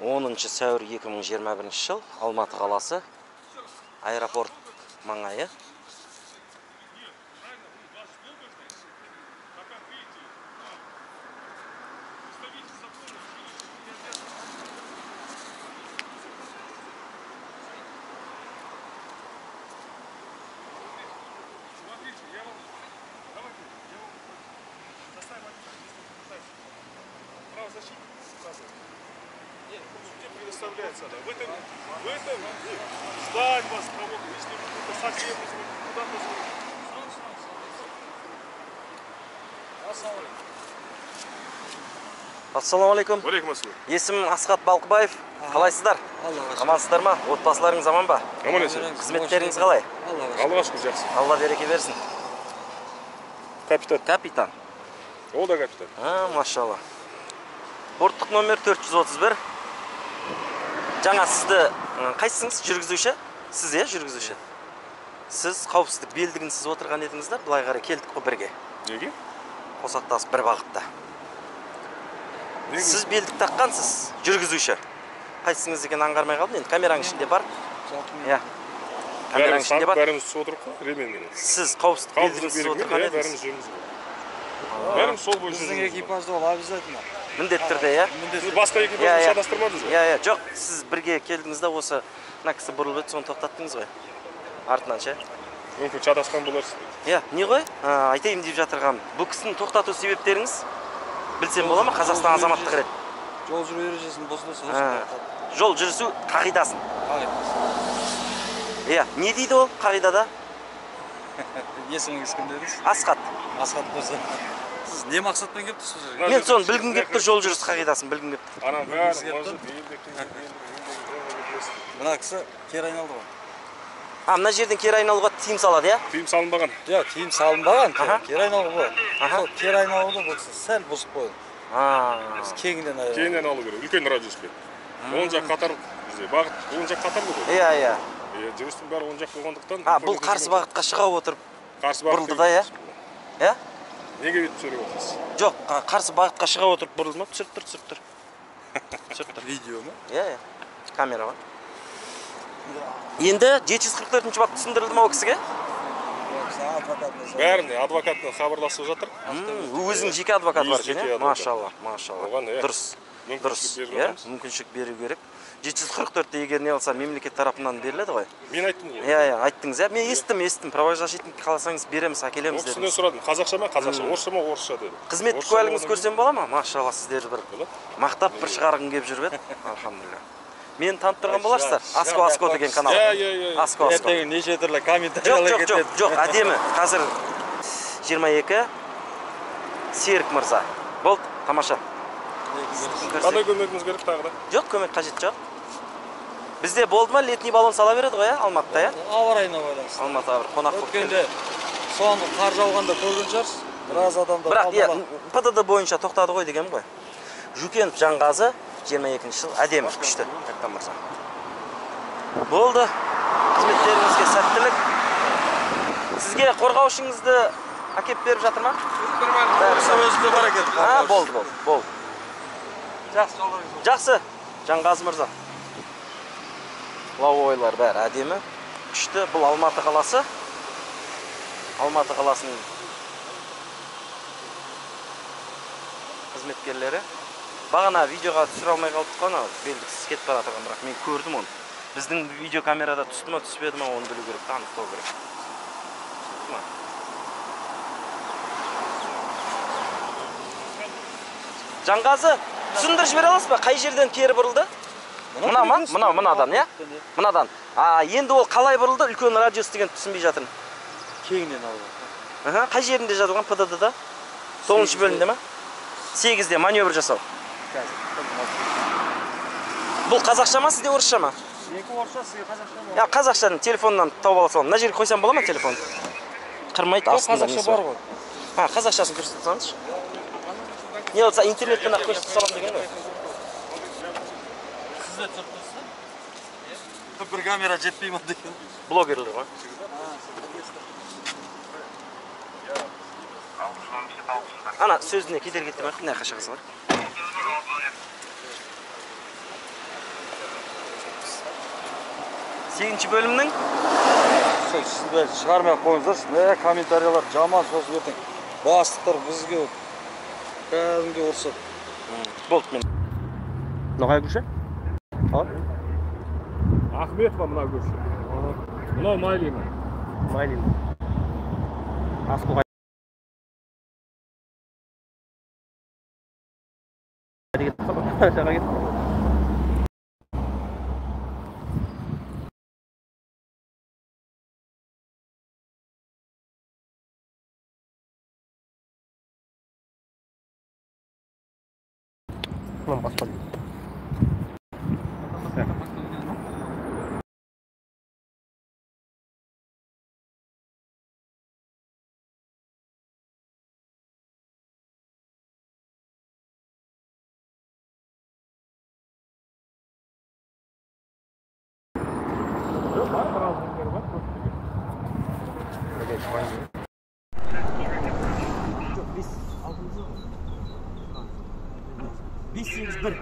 10 сәуір 2021 жыл алматы қаласы. Аэропорт маңайы. Предоставляется, да. В этом, в этом ждать вас кого-то, если вы совсем куда-то ассалаумағалейкум Алейкум ассалам. есімім асхат балқыбаев. Қалайсыздар? Аллаға амансыздар ма? Отбасыларыңыз аман ба? Аман есен қызметтеріңіз қалай? Аллаға аллаға шүкір жақсы. Алла береке берсін. Капитан. Капитан. Ол да капитан. А машалла. Борттық номер 431 жаңа сізді ы, қайсыңыз жүргізуші? Сіз иә жүргізуші. Сіз қауіпсіздік белдігінсіз отырған едіңіз да? Былай қарай келдік қой бірге. Неге? Қосақтасып бір бағытта. Неге? Сіз белдік таққансыз жүргізуші. Қайсыңыз екенін аңғармай қалдым. Енді камераның ішінде бар. Иә. Камераның ішінде бар. бәріміз түсіп отырмық қой ременмен сіз қауіпсіздік белдігінсіз қауіпсіздік отырған иә едіңіз. бәріміз жүрміз бәріміз сол бойынша біздің экипажда ол обязательно. Міндетті түрде иә сіз басқа иә экипажды иә. шатастырмадыңыз ғой иә иә. Жоқ сіз бірге келдіңіз да осы мына кісі бұрылып еді соны тоқтаттыңыз ғой. Артынан ше? Мүмкін шатасқан боларсыз. Иә не ғой? Айтайын деп жатырғаным бұл кісіні тоқтату себептеріңіз білсем бола ма? Қазақстан азаматтығы рет жол жүру ережесін бұзды Ә, жол жүрісу қағидасын. Иә не дейді ол қағидада? Есіміңіз кім дедіңіз асхат. Асхат мырза сіз не мақсатпен келіп тұрсыз бұл жерге? мен соны білгім келіп тұр жол жүріс қағидасын білгім келіп тұр. Ана бәрі мына кісі кері айналды ғой. А мына жерден кері айналуға тыйым салады иә? Тыйым салынбаған. Жоқ тыйым салынбаған. Кері айналу ғой Аха. сол кері айналуды бұл кісі сәл бұзып қойды. Кеңінен айналу кейіннен алу керек. Үлкен радиуспен оң жақ қатар бізде. Бағыт оң жақ қатар ғой иә иә. Е, жүрістің бәрі оң жақ болғандықтан а бұл қарсы бағытқа шыға отырып қарсы бұрылды да, иә? иә? Неге бүйтіп сөйлеп отырсыз? Жоқ қа- қарсы бағытқа шыға отырып бұрылды ма? түсіріп тұр түсіріп тұр. түсіріп тұр. Видео ма? Иә иә. Камера бар. Енді 744 бап түсіндірілді ма ол кісіге? Бәріне адвокатпен хабарласып жатыр. Өзінің жеке адвокаты бар екен иә? машалла машалла. Оған, иә, дұрыс. Дұрыс. иә? Мүмкіншілік беру керек. 744-те егер не алса мемлекет тарапынан беріледі ғой. Мен айттым ғой. Иә иә айттыңыз. Иә мен естідім естідім. Правозащитник қаласаңыз береміз әкелеміз кісіден дедіңіз. сұрадым қазақша ма қазақша? Орысша ма орысша деді қызметтік куәлігіңізді көрсем бола ма? Машалла сіздерді бір мақтап бір шығарғым келіп жүріп еді. Алхамдулилля. Мені танып тұрған боларсыздар? аско аско деген канал. Иә иә иә аско аско. Ертең неше түрлі жоқ комментарийлер жоқ жоқ жоқ. Әдемі. Қазір 22 серік мырза. Болды тамаша. Қандай көмегіңіз керек тағы да? Жоқ көмек қажет жоқ. Бізде болды ма летний баллон сала береді ғой иә алматыда иә? Ауа райына байланысты. Алматыға бір қонақ болып өткенде соңғы қар жауғанда көрген шығарсыз. Біраз адамдар бірақ иә пдд бойынша тоқтады ғой дегенім ғой. Жукенов жанғазы 22 жыл әдемі күшті. Капитан мырза. Болды. Қызметтеріңізге сәттілік. Сізге қорғаушыңызды әкеліп беріп жатыр ма? Осы өзінде бар екен а болды болды болды. Жақсы жолдарыңыз жақсы. жанғазы мырза. Лаубойлар бәрі әдемі. Күшті. Бұл алматы қаласы. Алматы қаласының қызметкерлері. Бағана видеоға түсіре алмай қалдық қой анау. Белгісіз кетіп бара жатырған бірақ мен көрдім оны. Біздің видеокамерада түсті ма түспеді ма оны білу керек та анықтау керек жанғазы түсіндіріп жібере аласыз ба? Қай жерден кері бұрылды? Мына ма? мынау мынадан иә мынадан. А енді ол қалай бұрылды? Үлкен радиус деген түсінбей жатырмын. Кеңінен Аха, қай жерінде жазылған пдд да? Тоғызыншы бөлімде ма сегізде. Маневр жасау. Бұл қазақша ма сізде орысша ма? Екі орысша сізге қазақша ма? Қазақшаны телефоннан тауып ала саламын мына жерге қойсам бола ма телефон? Қырмайды астында қазақша бар ғой. А қазақшасын көрсете салыңызшы. Не болса интернеттен ақ көрсете саламын деген ғой. Тұрсыз бір камера жетпей ма? Деген блогерлер ғой ана сөзіне кедергі келтірмей ақ мына жаққа шыға салайық сегізінші бөлімнің сіздер шығармай ақ қойыңыздаршы мә комментариялар жаман сосын ертең бастықтар бізге кәдімгі ұрысады болды мен мынау қай көше Ахметова мына көше. Мынау Майлина. майлин асқу қай жаққа кетті Lan basma бес сегіз бір.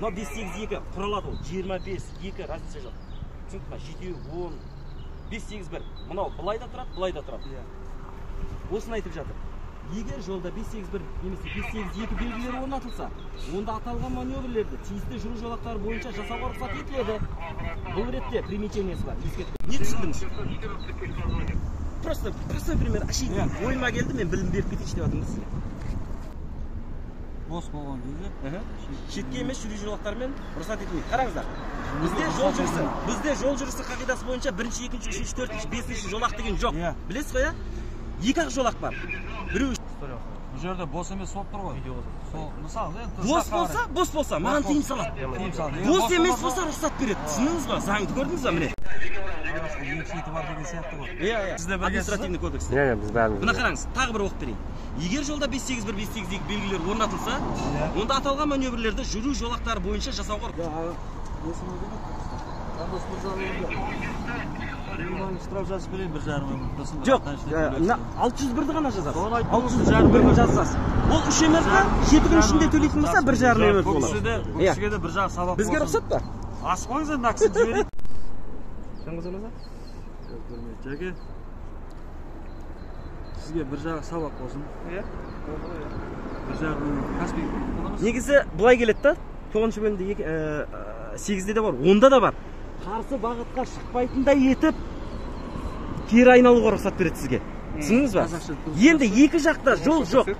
Мынау бес сегіз екі құралады ол. Жиырма бес екі разница жоқ. Түсінікті ма жетеу он. Бес сегіз бір. Мынау былай да тұрады былай да тұрады. Иә. Осыны айтып жатыр. Егер жолда бес сегіз бір немесе бес сегіз екі белгілері орнатылса онда аталған маневрлерді тиісті жүру жолақтары бойынша жасауға рұқсат етіледі. Бұл ретте примечениесі бар. Ескерту не түсіндіңіз просто простой пример. Әшейін. Ойыма келді мен білім беріп кетейінші деп жатырмын да сізге. Бос болған кезде шетке емес жүру жолақтарымен рұқсат етілмейді қараңыздар. Бізде жол жүрісі бізде жол жүрісі қағидасы бойынша бірінші екінші үшінші төртінші бесінші жолақ деген жоқ. Иә. білесіз ғой иә? Екі ақ жолақ бар. Біреу бұл жерде бос емес болып тұр ғой. Сол мысалы енді бос болса бос болса маған тыйым салады. Тыйым салады. Бос емес болса рұқсат береді. Түсіндіңіз ба? Заңды көрдіңіз ба міне? Бар деген сияқты ғой. Иә иә. Сіз де білгенсіз административный кодекс. Иә иә біз бәріміз мына қараңыз тағы бір оқып берейін. Егер жолда бес сегіз бір бес сегіз екі белгілері орнатылса онда аталған маневрлерді жүру жолақтары бойынша жасауға штраф жазып берейін бір жарым мың сосын жоқ мына алты жүз бірді ғана жазасыз. Алты жүз жарым бірді жазасыз. ол үш мрп жеті күн ішінде төлейтін болса бір жарым мрп бұл кісіде бұл иә. кісіге де бір жағы сабақ бізге рұқсат па асып қойыңыз енді мына кісіні жіберейік жәке сізге бір жағы сабақ болсын. Иә. бір мың каспий. Негізі былай келеді да тоғызыншы бөлімде сегізде де бар онда да бар. Қарсы бағытқа шықпайтындай етіп кері айналуға рұқсат береді сізге түсіндіңіз ба енді екі жақта жол жоқ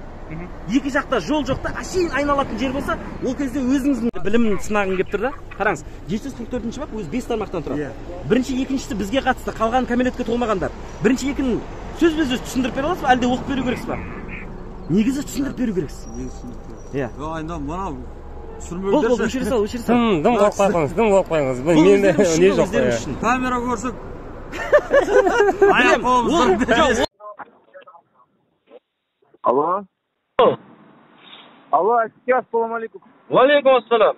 екі жақта жол жоқ та әшейін айналатын жер болса ол кезде өзіңіздің білім сынағың келіп тұр да қараңыз жеті жүз қырық төртінші бап өзі бес тармақтан тұрады бірінші екіншісі бізге қатысты қалған кәмелетке толмағандар бірінші екінің сөзбе сөз түсіндіріп бере аласыз ба әлде оқып беру керексіз ба негізі түсіндіріп беру керексіз иә мынау болды түсірмеңдерші өшіре сал өшіре сал дым қойып қойыңыз дым қойып қойыңыз иә. камера көрсек аяқ Алло. Алло, әске ассалаумағалейкум. уағалейкум ассалам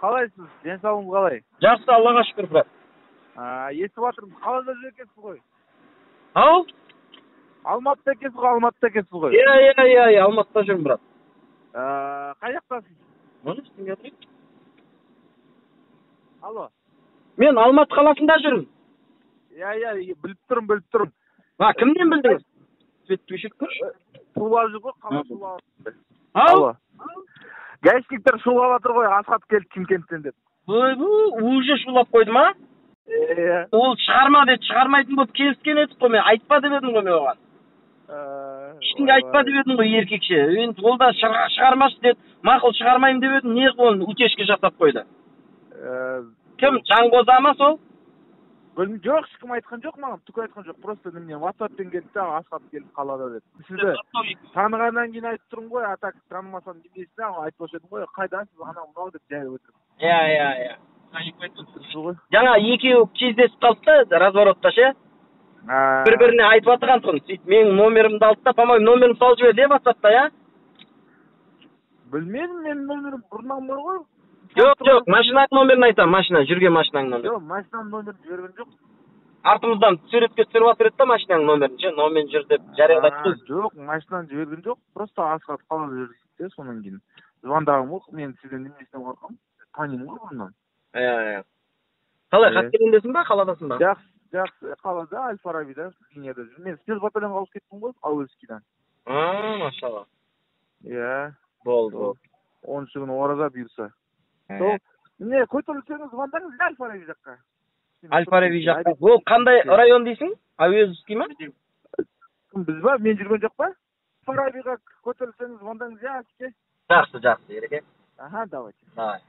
Қалайсыз? Денсаулығыңыз қалай? жақсы аллаға шүкір брат А, естіп жатырмын. Қалада жүр екенсіз ғой? ау Алматыда екенсіз ғой, Алматыда екенсіз ғой? иә иә иә иә алматыда жүрмін брат А, қай жақтасыз? Алло. мен алматы қаласында жүрмін Иә, иә, біліп тұрмын, біліп тұрмын. а кімнен білдіңіз светті өшіріп көрші Шулап жүр ғой, қала шулап. ау Гаишниктер шулап жатыр ғой, асхат келді Шымкенттен деп. ойбу уже шулап қойды ма Иә. ол шығарма деді шығармайтын болып келіскен едік қой мен айтпа деп едім ғой мен оған ешкімге айтпа деп едім ғой еркекше енді ол да шығар- шығармашы деді мақұл шығармаймын деп едім не оны утешка жасап қойды кім жанғоза ма сол білмеймін, жоқ, ешкім айтқан жоқ маған, түк айтқан жоқ. Просто немене WhatsAppпен келді да, асхат келді қалада деп. Сізді танығаннан кейін айтып тұрмын ғой, а так танымасам демейсің да, айтпаушы едім ғой, қайдасыз, анау мынау деп жай өтірік. иә иә иә. Жаңа екеуі кездесіп қалды да разворотта ше? Бір біріне айтып жатырған тұғын сөйтіп менің номерімді алды да по моему номерімді салып жіберді иә ватсапта иә? Білмедім мен номерім бұрыннан бар ғой. Жоқ жоқ машинаның номерін айтамын машина жүрген машинаның номерін жоқ машинаның нөмірін жіберген жоқ артымыздан суретке түсіріп жатыр еді да машинаның номерін ше номерін жүр деп жариялады А, ғой жоқ машинаны жіберген жоқ просто асхат қалада жүрдік те содан кейін звондағым ғой мен сізден немесінен қорқамын танимын ғой бұрыннан иә иә қалай қаскелеңдесің ба қаладасың ба жакшы жакшы калада аль фарабида линияда жүрмүн мен спец батальонго алып кеттим го ауэльскийдан а машалла иә болды болды онунчу күнү ораза буюрса сол эмне көтөрүлсөңүз звондаңыз аль фараби жакка? Аль фараби жаққа ол қандай район дейсің? Әуезовский ма? Биз ба? Мен жүргөн жок па? Фарабига көтөрүлсөңүз звондаңыз я сизге жақсы жақсы ереке. Ага давайте. Давай.